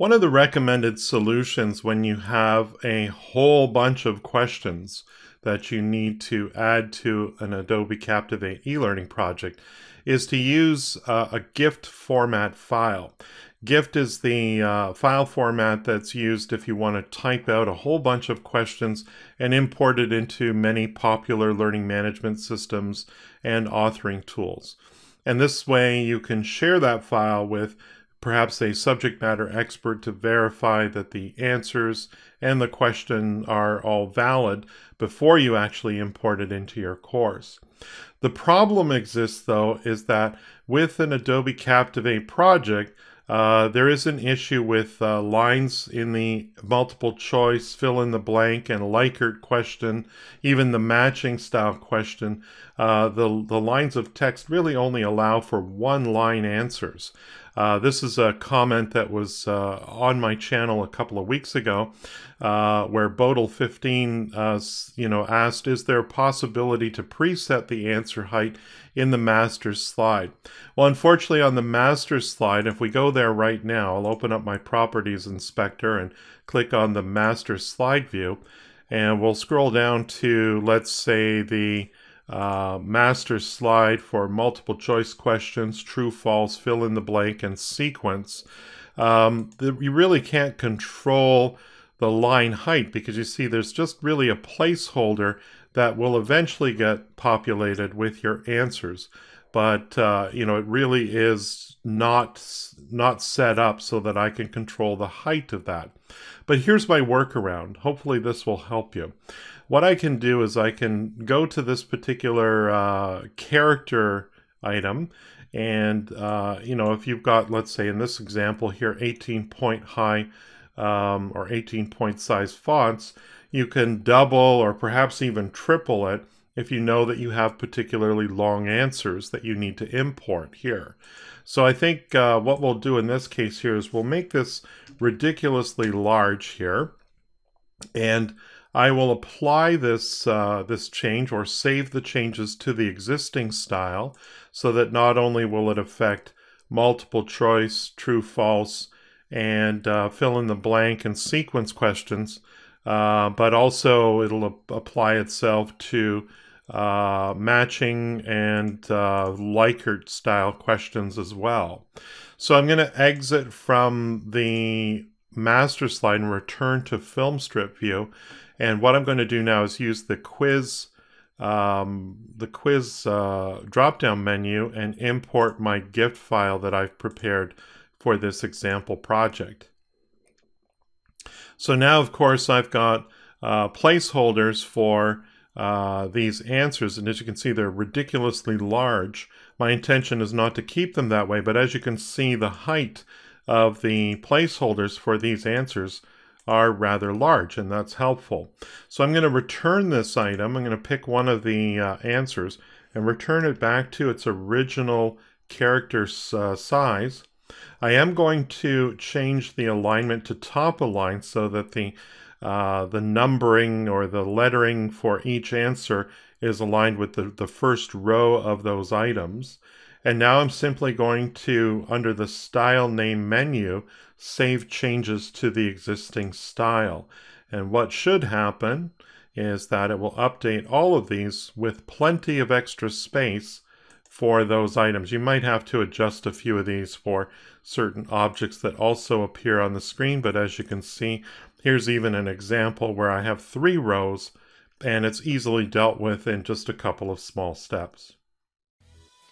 One of the recommended solutions when you have a whole bunch of questions that you need to add to an Adobe Captivate e-learning project is to use uh, a GIFT format file. GIFT is the uh, file format that's used if you want to type out a whole bunch of questions and import it into many popular learning management systems and authoring tools. And this way you can share that file with perhaps a subject matter expert to verify that the answers and the question are all valid before you actually import it into your course. The problem exists though is that with an Adobe Captivate project, uh, there is an issue with uh, lines in the multiple choice, fill in the blank, and Likert question, even the matching style question. Uh, the, the lines of text really only allow for one line answers. Uh, this is a comment that was uh, on my channel a couple of weeks ago, uh, where Bodel15, uh, you know, asked, "Is there a possibility to preset the answer height in the master slide?" Well, unfortunately, on the master slide, if we go there right now, I'll open up my properties inspector and click on the master slide view, and we'll scroll down to, let's say, the uh, master slide for multiple choice questions, true, false, fill in the blank, and sequence. Um, the, you really can't control the line height because you see there's just really a placeholder that will eventually get populated with your answers. But, uh, you know, it really is not, not set up so that I can control the height of that. But here's my workaround. Hopefully this will help you what I can do is I can go to this particular uh, character item and uh, you know if you've got let's say in this example here 18 point high um, or 18 point size fonts you can double or perhaps even triple it if you know that you have particularly long answers that you need to import here. So I think uh, what we'll do in this case here is we'll make this ridiculously large here and I will apply this, uh, this change or save the changes to the existing style so that not only will it affect multiple choice, true, false, and uh, fill in the blank and sequence questions, uh, but also it'll apply itself to uh, matching and uh, Likert style questions as well. So I'm going to exit from the master slide and return to film strip view. And what I'm going to do now is use the quiz um, the quiz uh, drop-down menu and import my GIFT file that I've prepared for this example project. So now, of course, I've got uh, placeholders for uh, these answers, and as you can see, they're ridiculously large. My intention is not to keep them that way, but as you can see, the height of the placeholders for these answers are rather large, and that's helpful. So I'm going to return this item. I'm going to pick one of the uh, answers and return it back to its original character uh, size. I am going to change the alignment to top align so that the uh, the numbering or the lettering for each answer is aligned with the, the first row of those items. And now I'm simply going to, under the Style Name menu, save changes to the existing style. And what should happen is that it will update all of these with plenty of extra space for those items. You might have to adjust a few of these for certain objects that also appear on the screen, but as you can see, here's even an example where I have three rows and it's easily dealt with in just a couple of small steps.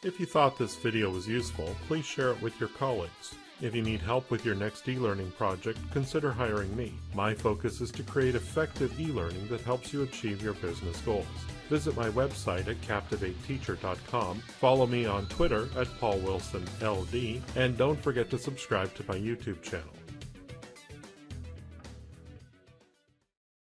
If you thought this video was useful, please share it with your colleagues. If you need help with your next e-learning project, consider hiring me. My focus is to create effective e-learning that helps you achieve your business goals. Visit my website at captivateteacher.com, follow me on Twitter at paulwilsonld, and don't forget to subscribe to my YouTube channel.